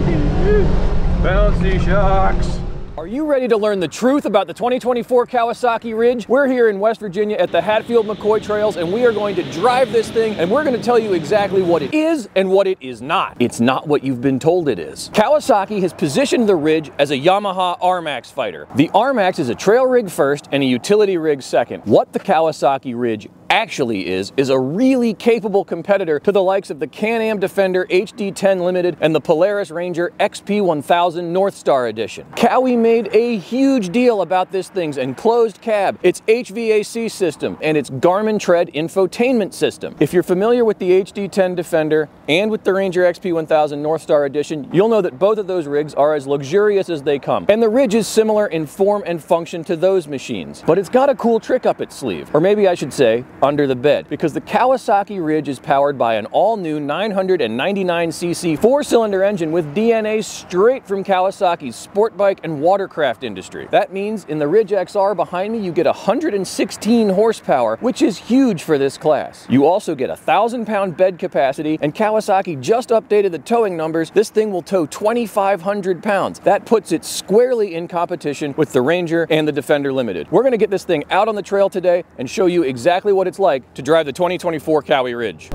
Bouncy shocks. Are you ready to learn the truth about the 2024 Kawasaki Ridge? We're here in West Virginia at the Hatfield McCoy Trails and we are going to drive this thing and we're going to tell you exactly what it is and what it is not. It's not what you've been told it is. Kawasaki has positioned the Ridge as a Yamaha R-Max fighter. The R-Max is a trail rig first and a utility rig second. What the Kawasaki Ridge actually is, is a really capable competitor to the likes of the Can-Am Defender HD10 Limited and the Polaris Ranger XP1000 North Star Edition. Kawi made a huge deal about this thing's enclosed cab, its HVAC system, and its Garmin Tread infotainment system. If you're familiar with the HD10 Defender and with the Ranger XP1000 North Star Edition, you'll know that both of those rigs are as luxurious as they come. And the Ridge is similar in form and function to those machines. But it's got a cool trick up its sleeve. Or maybe I should say, under the bed because the Kawasaki Ridge is powered by an all-new 999cc four-cylinder engine with DNA straight from Kawasaki's sport bike and watercraft industry. That means in the Ridge XR behind me you get 116 horsepower, which is huge for this class. You also get a thousand pound bed capacity and Kawasaki just updated the towing numbers. This thing will tow 2,500 pounds. That puts it squarely in competition with the Ranger and the Defender Limited. We're gonna get this thing out on the trail today and show you exactly what it's like to drive the 2024 Kawi Ridge.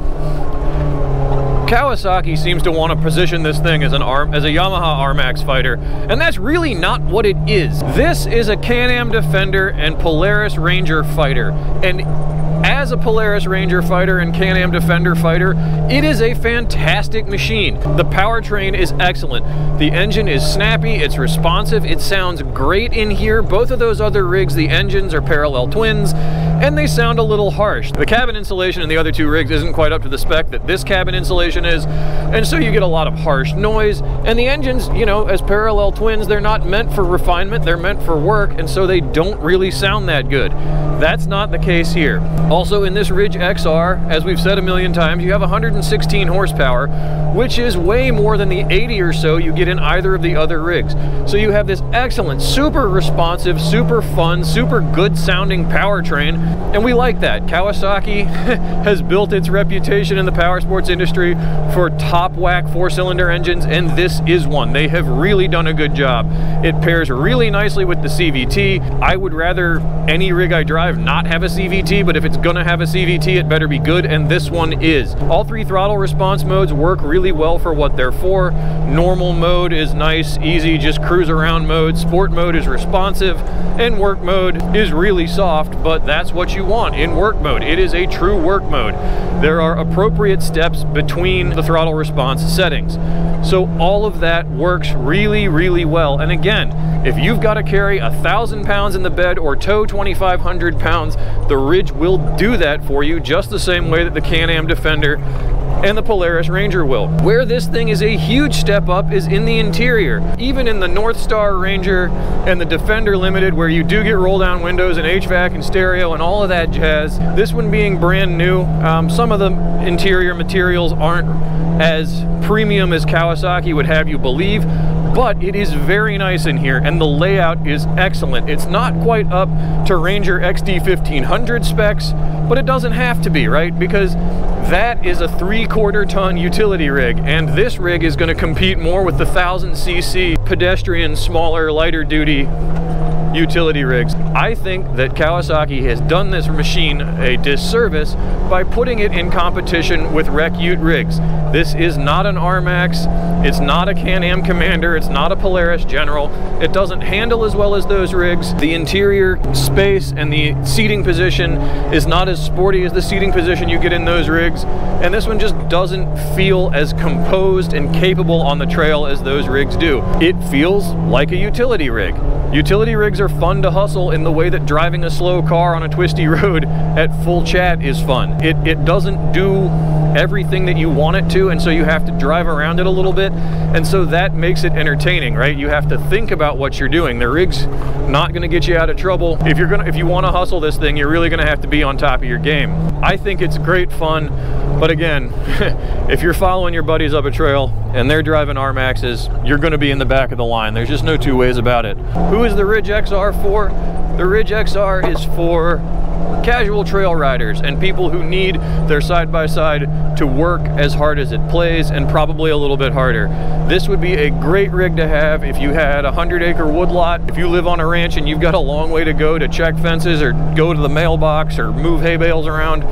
Kawasaki seems to want to position this thing as an arm as a Yamaha R-Max fighter, and that's really not what it is. This is a Can-Am Defender and Polaris Ranger fighter, and as a Polaris Ranger fighter and Can-Am Defender fighter, it is a fantastic machine. The powertrain is excellent. The engine is snappy, it's responsive, it sounds great in here. Both of those other rigs, the engines are parallel twins, and they sound a little harsh. The cabin insulation in the other two rigs isn't quite up to the spec that this cabin insulation is, and so you get a lot of harsh noise. And the engines, you know, as parallel twins, they're not meant for refinement, they're meant for work, and so they don't really sound that good. That's not the case here. Also in this Ridge XR, as we've said a million times, you have 116 horsepower, which is way more than the 80 or so you get in either of the other rigs. So you have this excellent, super responsive, super fun, super good sounding powertrain, and we like that. Kawasaki has built its reputation in the power sports industry for top whack four cylinder engines, and this is one. They have really done a good job. It pairs really nicely with the CVT. I would rather any rig I drive not have a CVT, but if it's gonna have a CVT, it better be good, and this one is. All three throttle response modes work really well for what they're for. Normal mode is nice, easy, just cruise around mode. Sport mode is responsive, and work mode is really soft, but that's what you want in work mode. It is a true work mode. There are appropriate steps between the throttle response settings. So all of that works really, really well. And again, if you've got to carry a thousand pounds in the bed or tow 2,500 pounds, the Ridge will do that for you just the same way that the Can-Am Defender and the Polaris Ranger will. Where this thing is a huge step up is in the interior. Even in the North Star Ranger and the Defender Limited where you do get roll down windows and HVAC and stereo and all of that jazz, this one being brand new, um, some of the interior materials aren't as premium as Kawasaki would have you believe, but it is very nice in here and the layout is excellent. It's not quite up to Ranger XD 1500 specs, but it doesn't have to be, right? Because that is a three quarter ton utility rig and this rig is going to compete more with the 1000 cc pedestrian, smaller, lighter duty utility rigs. I think that Kawasaki has done this machine a disservice by putting it in competition with Rec Ute rigs. This is not an R-Max, it's not a Can-Am Commander, it's not a Polaris General. It doesn't handle as well as those rigs. The interior space and the seating position is not as sporty as the seating position you get in those rigs. And this one just doesn't feel as composed and capable on the trail as those rigs do. It feels like a utility rig. Utility rigs are fun to hustle in the way that driving a slow car on a twisty road at full chat is fun. It, it doesn't do everything that you want it to and so you have to drive around it a little bit and so that makes it entertaining right? You have to think about what you're doing. The rig's not going to get you out of trouble. If you're gonna if you want to hustle this thing you're really going to have to be on top of your game. I think it's great fun but again if you're following your buddies up a trail and they're driving r-maxes you're going to be in the back of the line. There's just no two ways about it. Who is the ridge xr for the ridge xr is for casual trail riders and people who need their side-by-side -side to work as hard as it plays and probably a little bit harder. This would be a great rig to have if you had a 100 acre woodlot, if you live on a ranch and you've got a long way to go to check fences or go to the mailbox or move hay bales around,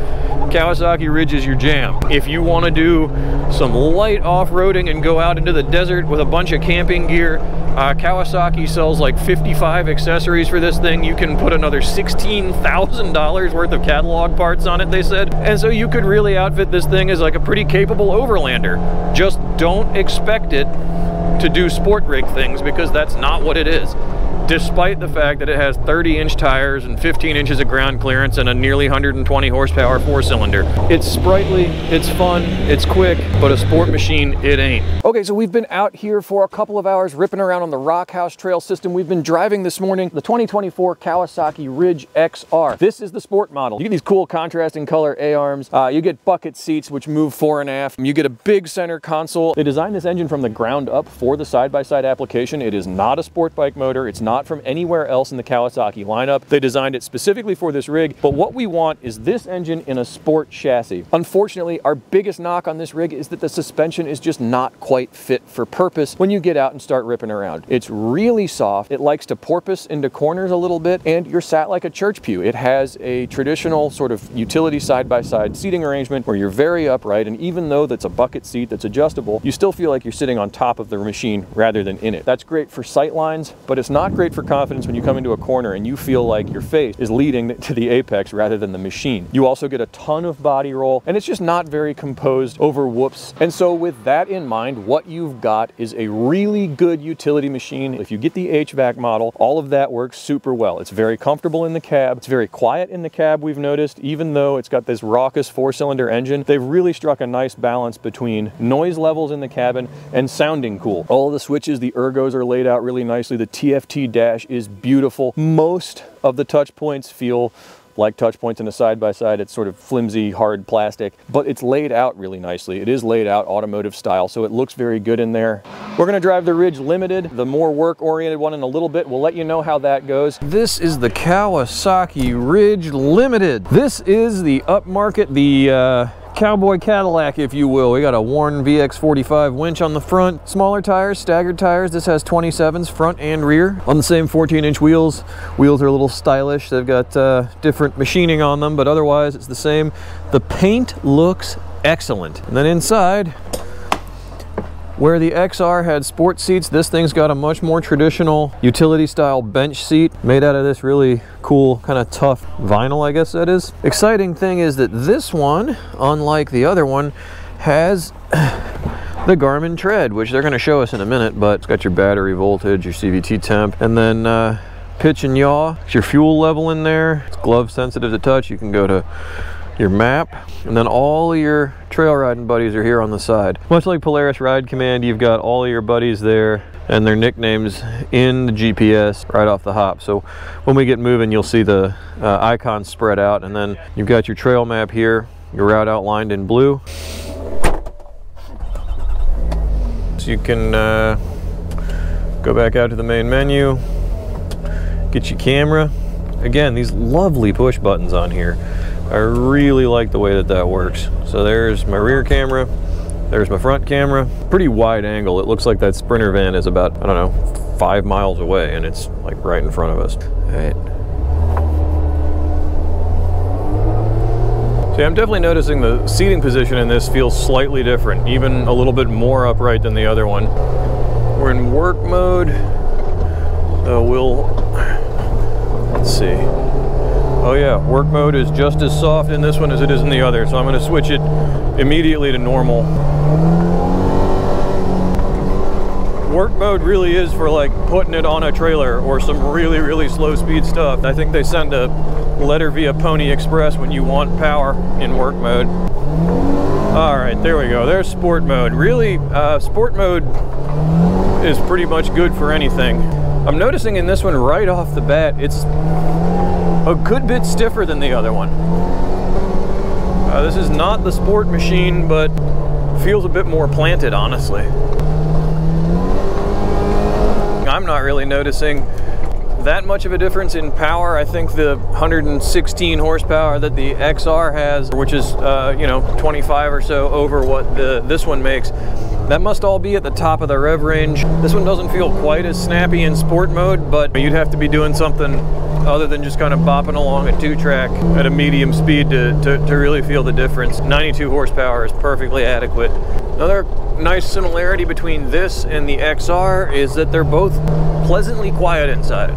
Kawasaki Ridge is your jam. If you want to do some light off-roading and go out into the desert with a bunch of camping gear, uh, Kawasaki sells like 55 accessories for this thing. You can put another $16,000 worth of catalog parts on it, they said. And so you could really outfit this thing as like a pretty capable overlander. Just don't expect it to do sport rig things because that's not what it is despite the fact that it has 30 inch tires and 15 inches of ground clearance and a nearly 120 horsepower four cylinder. It's sprightly, it's fun, it's quick, but a sport machine it ain't. Okay, so we've been out here for a couple of hours ripping around on the Rockhouse Trail system. We've been driving this morning the 2024 Kawasaki Ridge XR. This is the sport model. You get these cool contrasting color A-arms. Uh, you get bucket seats, which move fore and aft. You get a big center console. They designed this engine from the ground up for the side-by-side -side application. It is not a sport bike motor. It's not not from anywhere else in the Kawasaki lineup. They designed it specifically for this rig, but what we want is this engine in a sport chassis. Unfortunately, our biggest knock on this rig is that the suspension is just not quite fit for purpose when you get out and start ripping around. It's really soft. It likes to porpoise into corners a little bit, and you're sat like a church pew. It has a traditional sort of utility side-by-side -side seating arrangement where you're very upright, and even though that's a bucket seat that's adjustable, you still feel like you're sitting on top of the machine rather than in it. That's great for sight lines, but it's not great great for confidence when you come into a corner and you feel like your face is leading to the apex rather than the machine. You also get a ton of body roll and it's just not very composed over whoops. And so with that in mind, what you've got is a really good utility machine. If you get the HVAC model, all of that works super well. It's very comfortable in the cab. It's very quiet in the cab, we've noticed, even though it's got this raucous four-cylinder engine, they've really struck a nice balance between noise levels in the cabin and sounding cool. All the switches, the ergos are laid out really nicely. The TFT dash is beautiful. Most of the touch points feel like touch points in a side-by-side. -side. It's sort of flimsy, hard plastic, but it's laid out really nicely. It is laid out automotive style, so it looks very good in there. We're gonna drive the Ridge Limited, the more work-oriented one in a little bit. We'll let you know how that goes. This is the Kawasaki Ridge Limited. This is the upmarket, the uh, cowboy Cadillac, if you will. We got a Warn VX45 winch on the front, smaller tires, staggered tires. This has 27s front and rear on the same 14 inch wheels. Wheels are a little stylish. They've got uh, different machining on them, but otherwise it's the same. The paint looks excellent. And then inside, where the XR had sport seats, this thing's got a much more traditional utility style bench seat made out of this really cool kind of tough vinyl, I guess that is. Exciting thing is that this one, unlike the other one, has the Garmin tread, which they're going to show us in a minute, but it's got your battery voltage, your CVT temp, and then uh, pitch and yaw. It's your fuel level in there. It's glove sensitive to touch. You can go to your map, and then all your trail riding buddies are here on the side. Much like Polaris Ride Command, you've got all your buddies there and their nicknames in the GPS right off the hop. So when we get moving, you'll see the uh, icons spread out, and then you've got your trail map here, your route outlined in blue. So you can uh, go back out to the main menu, get your camera. Again, these lovely push buttons on here. I really like the way that that works. So there's my rear camera, there's my front camera. Pretty wide angle. It looks like that Sprinter van is about, I don't know, five miles away and it's like right in front of us. All right. See, I'm definitely noticing the seating position in this feels slightly different, even a little bit more upright than the other one. We're in work mode. Uh, we'll, let's see. Oh yeah, work mode is just as soft in this one as it is in the other, so I'm going to switch it immediately to normal. Work mode really is for like putting it on a trailer or some really, really slow speed stuff. I think they send a letter via Pony Express when you want power in work mode. All right, there we go. There's sport mode. Really, uh, sport mode is pretty much good for anything. I'm noticing in this one right off the bat, it's a good bit stiffer than the other one. Uh, this is not the sport machine, but feels a bit more planted, honestly. I'm not really noticing that much of a difference in power. I think the 116 horsepower that the XR has, which is uh, you know 25 or so over what the this one makes, that must all be at the top of the rev range. This one doesn't feel quite as snappy in sport mode, but you'd have to be doing something other than just kind of bopping along a two track at a medium speed to, to, to really feel the difference. 92 horsepower is perfectly adequate. Another nice similarity between this and the XR is that they're both pleasantly quiet inside.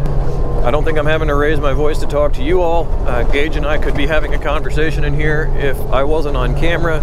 I don't think I'm having to raise my voice to talk to you all. Uh, Gage and I could be having a conversation in here if I wasn't on camera.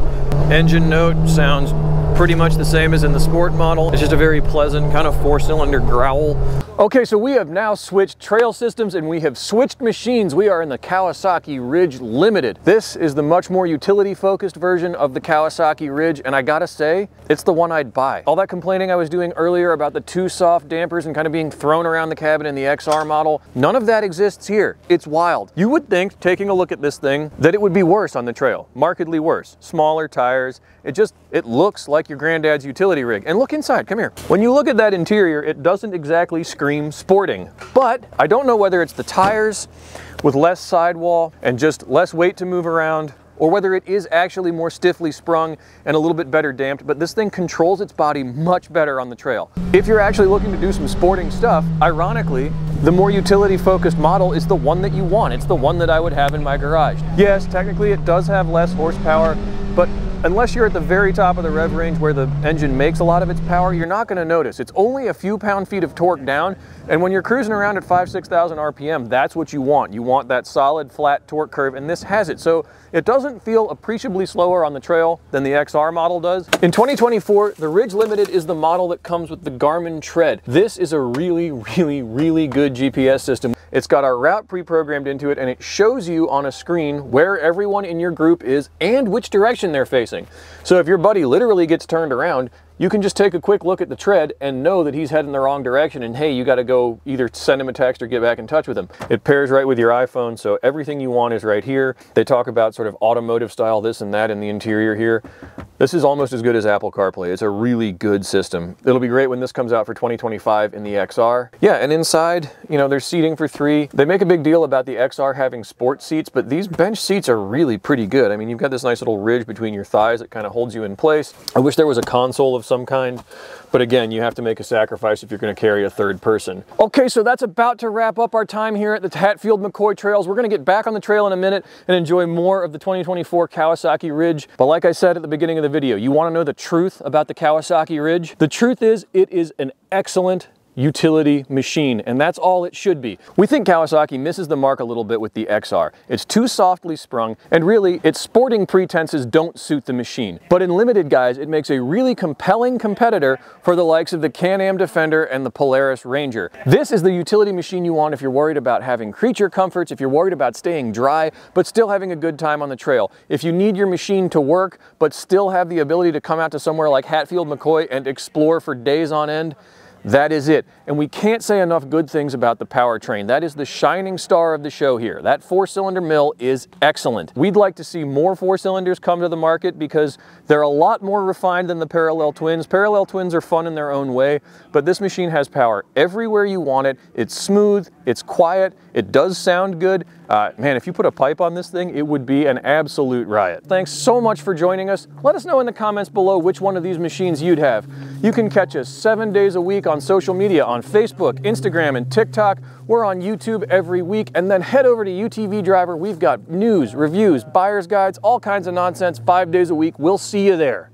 Engine note sounds pretty much the same as in the sport model. It's just a very pleasant kind of four cylinder growl. Okay, so we have now switched trail systems and we have switched machines. We are in the Kawasaki Ridge Limited. This is the much more utility focused version of the Kawasaki Ridge and I gotta say, it's the one I'd buy. All that complaining I was doing earlier about the too soft dampers and kind of being thrown around the cabin in the XR model, none of that exists here. It's wild. You would think, taking a look at this thing, that it would be worse on the trail, markedly worse. Smaller tires, it just, it looks like your granddad's utility rig. And look inside, come here. When you look at that interior, it doesn't exactly scream scream sporting. But I don't know whether it's the tires with less sidewall and just less weight to move around or whether it is actually more stiffly sprung and a little bit better damped, but this thing controls its body much better on the trail. If you're actually looking to do some sporting stuff, ironically, the more utility focused model is the one that you want. It's the one that I would have in my garage. Yes, technically it does have less horsepower, but unless you're at the very top of the rev range where the engine makes a lot of its power, you're not gonna notice. It's only a few pound feet of torque down, and when you're cruising around at five, 6,000 RPM, that's what you want. You want that solid, flat torque curve, and this has it. So it doesn't feel appreciably slower on the trail than the XR model does. In 2024, the Ridge Limited is the model that comes with the Garmin Tread. This is a really, really, really good GPS system. It's got our route pre-programmed into it and it shows you on a screen where everyone in your group is and which direction they're facing. So if your buddy literally gets turned around, you can just take a quick look at the tread and know that he's heading the wrong direction and hey, you got to go either send him a text or get back in touch with him. It pairs right with your iPhone, so everything you want is right here. They talk about sort of automotive style this and that in the interior here. This is almost as good as Apple CarPlay. It's a really good system. It'll be great when this comes out for 2025 in the XR. Yeah, and inside, you know, there's seating for three. They make a big deal about the XR having sport seats, but these bench seats are really pretty good. I mean, you've got this nice little ridge between your thighs that kind of holds you in place. I wish there was a console of some kind. But again, you have to make a sacrifice if you're gonna carry a third person. Okay, so that's about to wrap up our time here at the Hatfield McCoy Trails. We're gonna get back on the trail in a minute and enjoy more of the 2024 Kawasaki Ridge. But like I said at the beginning of the video, you wanna know the truth about the Kawasaki Ridge? The truth is it is an excellent utility machine, and that's all it should be. We think Kawasaki misses the mark a little bit with the XR. It's too softly sprung, and really, its sporting pretenses don't suit the machine. But in limited guys, it makes a really compelling competitor for the likes of the Can-Am Defender and the Polaris Ranger. This is the utility machine you want if you're worried about having creature comforts, if you're worried about staying dry, but still having a good time on the trail. If you need your machine to work, but still have the ability to come out to somewhere like Hatfield McCoy and explore for days on end, that is it. And we can't say enough good things about the powertrain. That is the shining star of the show here. That four-cylinder mill is excellent. We'd like to see more four-cylinders come to the market because they're a lot more refined than the parallel twins. Parallel twins are fun in their own way, but this machine has power everywhere you want it. It's smooth, it's quiet, it does sound good. Uh, man, if you put a pipe on this thing, it would be an absolute riot. Thanks so much for joining us. Let us know in the comments below which one of these machines you'd have. You can catch us seven days a week on social media on Facebook, Instagram, and TikTok. We're on YouTube every week. And then head over to UTV Driver. We've got news, reviews, buyer's guides, all kinds of nonsense five days a week. We'll see you there.